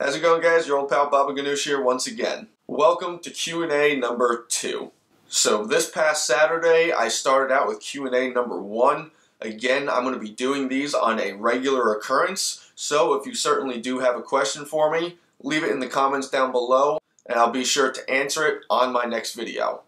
How's it going guys? Your old pal Baba Ganoush here once again. Welcome to Q&A number 2. So this past Saturday I started out with Q&A number 1. Again, I'm going to be doing these on a regular occurrence, so if you certainly do have a question for me, leave it in the comments down below and I'll be sure to answer it on my next video.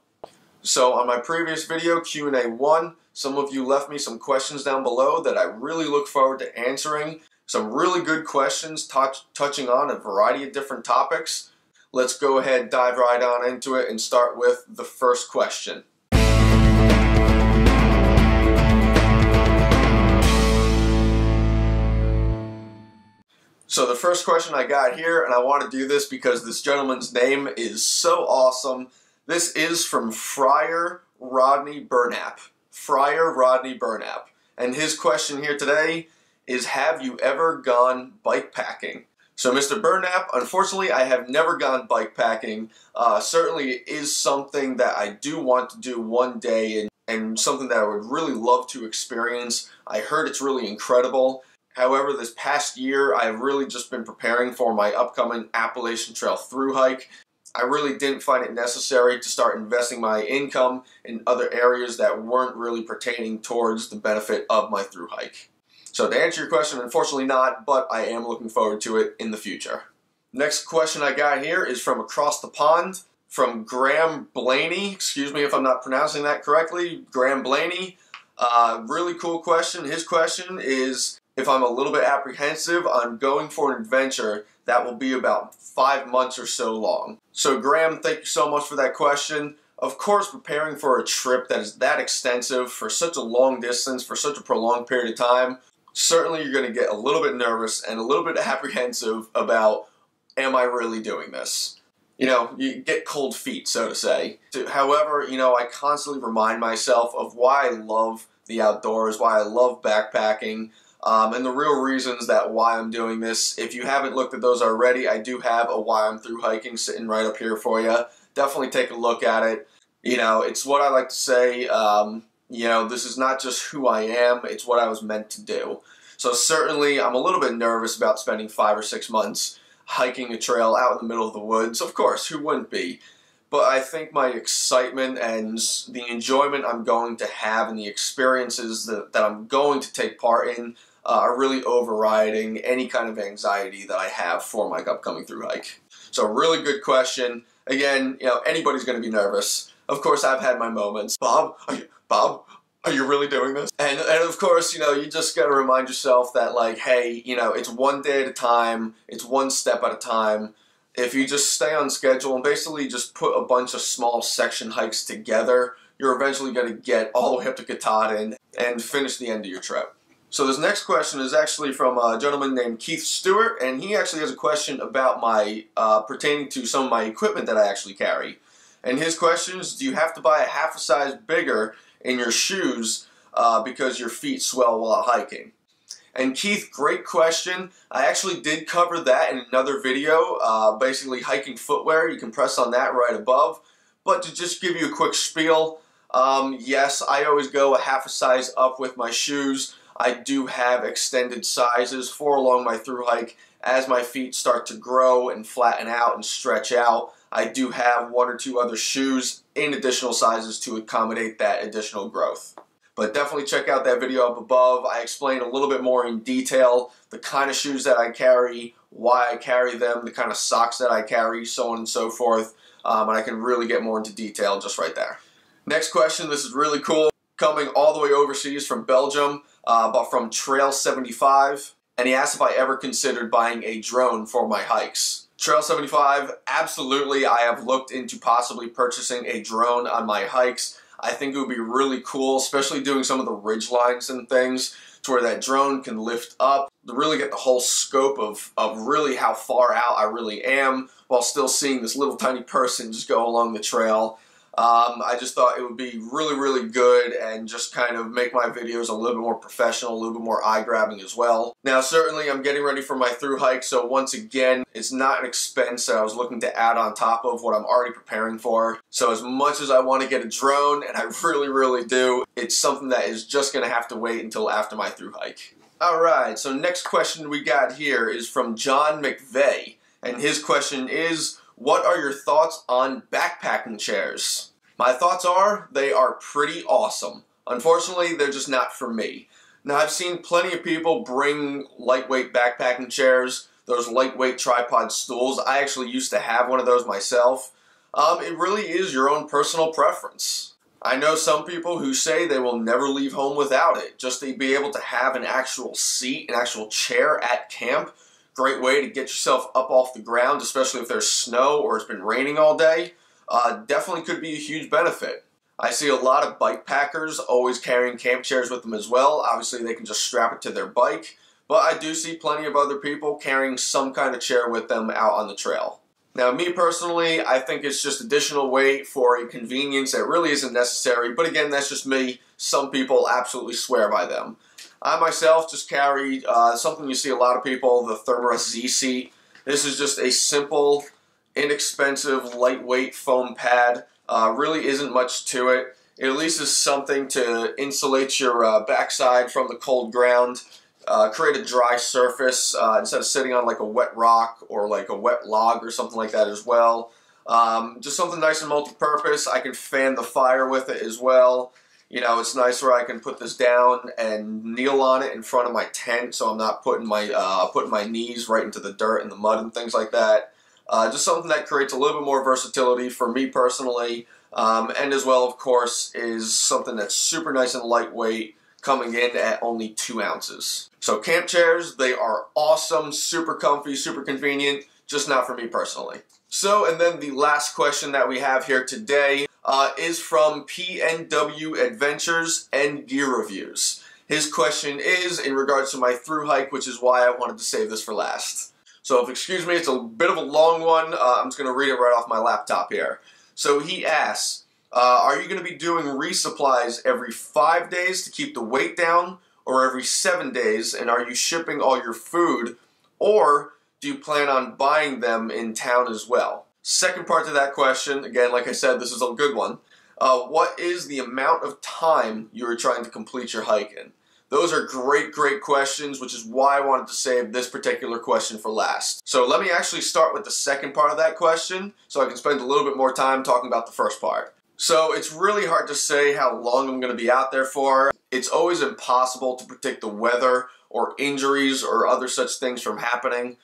So on my previous video, Q&A 1, some of you left me some questions down below that I really look forward to answering. Some really good questions touch, touching on a variety of different topics. Let's go ahead, dive right on into it, and start with the first question. So the first question I got here, and I want to do this because this gentleman's name is so awesome. This is from Friar Rodney Burnap. Friar Rodney Burnap. And his question here today is Have you ever gone bike packing? So, Mr. Burnap, unfortunately, I have never gone bike packing. Uh, certainly, it is something that I do want to do one day and, and something that I would really love to experience. I heard it's really incredible. However, this past year, I've really just been preparing for my upcoming Appalachian Trail through hike. I really didn't find it necessary to start investing my income in other areas that weren't really pertaining towards the benefit of my through hike. So to answer your question, unfortunately not, but I am looking forward to it in the future. Next question I got here is from across the pond, from Graham Blaney. Excuse me if I'm not pronouncing that correctly. Graham Blaney. Uh, really cool question. His question is if I'm a little bit apprehensive on going for an adventure that will be about five months or so long. So Graham, thank you so much for that question. Of course, preparing for a trip that is that extensive for such a long distance, for such a prolonged period of time, certainly you're going to get a little bit nervous and a little bit apprehensive about, am I really doing this? You know, you get cold feet, so to say. However, you know, I constantly remind myself of why I love the outdoors, why I love backpacking, um, and the real reasons that why I'm doing this. If you haven't looked at those already, I do have a why I'm through hiking sitting right up here for you. Definitely take a look at it. You know, it's what I like to say. Um, you know, this is not just who I am, it's what I was meant to do. So certainly I'm a little bit nervous about spending five or six months hiking a trail out in the middle of the woods. Of course, who wouldn't be? But I think my excitement and the enjoyment I'm going to have and the experiences that, that I'm going to take part in uh, are really overriding any kind of anxiety that I have for my upcoming through hike. So really good question. Again, you know, anybody's going to be nervous. Of course, I've had my moments. Bob, you, Bob, are you really doing this? And, and of course, you know, you just got to remind yourself that like, hey, you know, it's one day at a time. It's one step at a time. If you just stay on schedule and basically just put a bunch of small section hikes together, you're eventually going to get all the way up to Katahdin and finish the end of your trip. So this next question is actually from a gentleman named Keith Stewart, and he actually has a question about my, uh, pertaining to some of my equipment that I actually carry. And his question is, do you have to buy a half a size bigger in your shoes uh, because your feet swell while hiking? And Keith, great question. I actually did cover that in another video, uh, basically hiking footwear. You can press on that right above. But to just give you a quick spiel, um, yes, I always go a half a size up with my shoes. I do have extended sizes for along my through hike as my feet start to grow and flatten out and stretch out. I do have one or two other shoes in additional sizes to accommodate that additional growth. But definitely check out that video up above. I explain a little bit more in detail the kind of shoes that I carry, why I carry them, the kind of socks that I carry, so on and so forth. Um, and I can really get more into detail just right there. Next question, this is really cool. Coming all the way overseas from Belgium uh, but from Trail 75, and he asked if I ever considered buying a drone for my hikes. Trail 75, absolutely, I have looked into possibly purchasing a drone on my hikes. I think it would be really cool, especially doing some of the ridge lines and things to where that drone can lift up to really get the whole scope of, of really how far out I really am while still seeing this little tiny person just go along the trail. Um, I just thought it would be really, really good and just kind of make my videos a little bit more professional, a little bit more eye-grabbing as well. Now, certainly I'm getting ready for my through hike, so once again, it's not an expense that I was looking to add on top of what I'm already preparing for. So as much as I want to get a drone, and I really, really do, it's something that is just going to have to wait until after my through hike. Alright, so next question we got here is from John McVeigh. And his question is, what are your thoughts on backpacking chairs? My thoughts are, they are pretty awesome. Unfortunately, they're just not for me. Now, I've seen plenty of people bring lightweight backpacking chairs, those lightweight tripod stools. I actually used to have one of those myself. Um, it really is your own personal preference. I know some people who say they will never leave home without it, just to be able to have an actual seat, an actual chair at camp. Great way to get yourself up off the ground, especially if there's snow or it's been raining all day. Uh, definitely could be a huge benefit. I see a lot of bike packers always carrying camp chairs with them as well. Obviously, they can just strap it to their bike, but I do see plenty of other people carrying some kind of chair with them out on the trail. Now, me personally, I think it's just additional weight for a convenience that really isn't necessary, but again, that's just me. Some people absolutely swear by them. I myself just carry uh, something you see a lot of people, the Thermarest Z Seat. This is just a simple, inexpensive, lightweight foam pad uh, really isn't much to it. It at least is something to insulate your uh, backside from the cold ground, uh, create a dry surface uh, instead of sitting on like a wet rock or like a wet log or something like that as well. Um, just something nice and multi-purpose. I can fan the fire with it as well. You know, it's nice where I can put this down and kneel on it in front of my tent, so I'm not putting my uh, putting my knees right into the dirt and the mud and things like that. Uh, just something that creates a little bit more versatility for me personally, um, and as well, of course, is something that's super nice and lightweight, coming in at only two ounces. So camp chairs, they are awesome, super comfy, super convenient, just not for me personally. So, and then the last question that we have here today uh, is from PNW Adventures and Gear Reviews. His question is in regards to my through hike, which is why I wanted to save this for last. So if excuse me, it's a bit of a long one. Uh, I'm just going to read it right off my laptop here. So he asks, uh, are you going to be doing resupplies every five days to keep the weight down or every seven days? And are you shipping all your food or do you plan on buying them in town as well? Second part to that question, again, like I said, this is a good one. Uh, what is the amount of time you are trying to complete your hike in? Those are great, great questions, which is why I wanted to save this particular question for last. So let me actually start with the second part of that question so I can spend a little bit more time talking about the first part. So it's really hard to say how long I'm going to be out there for. It's always impossible to predict the weather or injuries or other such things from happening.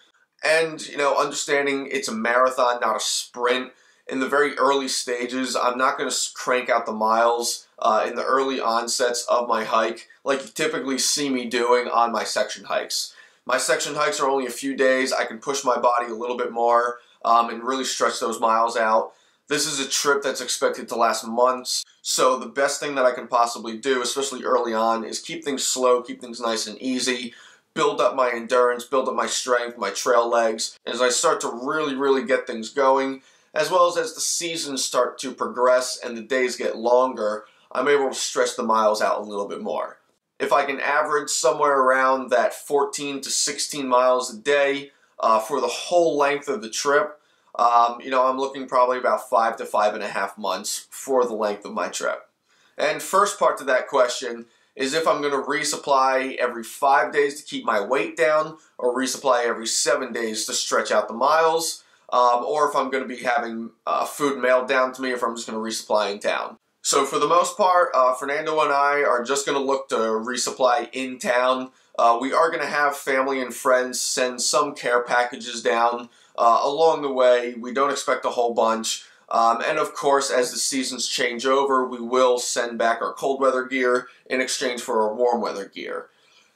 And, you know, understanding it's a marathon, not a sprint, in the very early stages, I'm not going to crank out the miles uh, in the early onsets of my hike like you typically see me doing on my section hikes. My section hikes are only a few days. I can push my body a little bit more um, and really stretch those miles out. This is a trip that's expected to last months, so the best thing that I can possibly do, especially early on, is keep things slow, keep things nice and easy, build up my endurance, build up my strength, my trail legs. As I start to really, really get things going, as well as as the seasons start to progress and the days get longer, I'm able to stretch the miles out a little bit more. If I can average somewhere around that 14 to 16 miles a day uh, for the whole length of the trip, um, you know, I'm looking probably about five to five and a half months for the length of my trip. And first part to that question is if I'm going to resupply every five days to keep my weight down or resupply every seven days to stretch out the miles um, or if I'm going to be having uh, food mailed down to me, if I'm just going to resupply in town. So for the most part, uh, Fernando and I are just going to look to resupply in town. Uh, we are going to have family and friends send some care packages down uh, along the way. We don't expect a whole bunch. Um, and of course, as the seasons change over, we will send back our cold weather gear in exchange for our warm weather gear.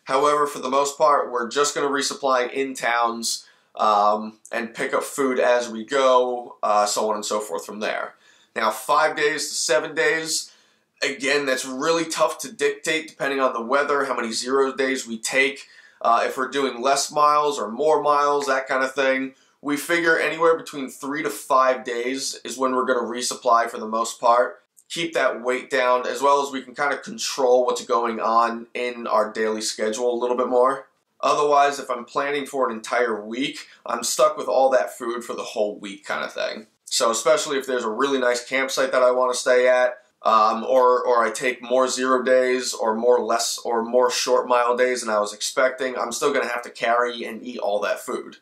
However, for the most part, we're just going to resupply in towns um, and pick up food as we go, uh, so on and so forth from there. Now, five days to seven days, again, that's really tough to dictate depending on the weather, how many zero days we take, uh, if we're doing less miles or more miles, that kind of thing. We figure anywhere between three to five days is when we're going to resupply for the most part. Keep that weight down as well as we can kind of control what's going on in our daily schedule a little bit more. Otherwise, if I'm planning for an entire week, I'm stuck with all that food for the whole week kind of thing. So especially if there's a really nice campsite that I want to stay at, um, or or I take more zero days or more less or more short mile days than I was expecting, I'm still going to have to carry and eat all that food.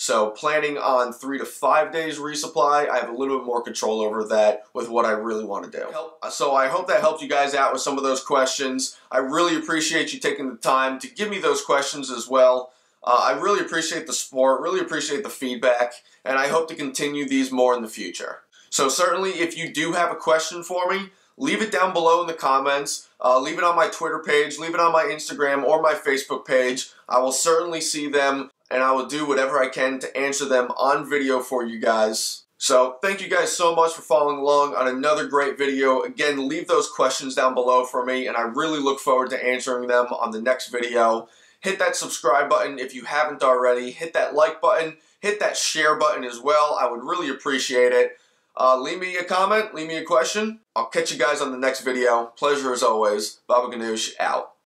So planning on three to five days resupply, I have a little bit more control over that with what I really want to do. So I hope that helped you guys out with some of those questions. I really appreciate you taking the time to give me those questions as well. Uh, I really appreciate the support, really appreciate the feedback, and I hope to continue these more in the future. So certainly if you do have a question for me, leave it down below in the comments. Uh, leave it on my Twitter page, leave it on my Instagram or my Facebook page. I will certainly see them and I will do whatever I can to answer them on video for you guys. So thank you guys so much for following along on another great video. Again, leave those questions down below for me and I really look forward to answering them on the next video. Hit that subscribe button if you haven't already. Hit that like button. Hit that share button as well. I would really appreciate it. Uh, leave me a comment. Leave me a question. I'll catch you guys on the next video. Pleasure as always. Baba Ganoush out.